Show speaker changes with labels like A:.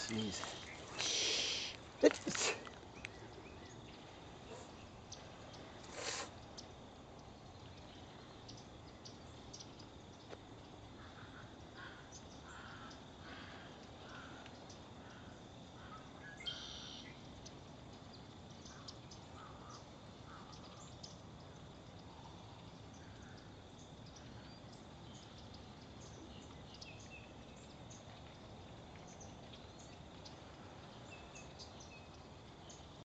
A: sneeze. It's,